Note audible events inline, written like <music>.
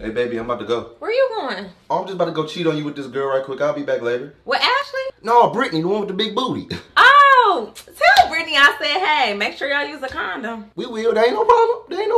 Hey, baby, I'm about to go. Where you going? Oh, I'm just about to go cheat on you with this girl right quick. I'll be back later. With Ashley? No, Brittany, the one with the big booty. <laughs> Oh, tell Brittany I said, hey, make sure y'all use a condom. we will. There ain't no problem. There ain't no.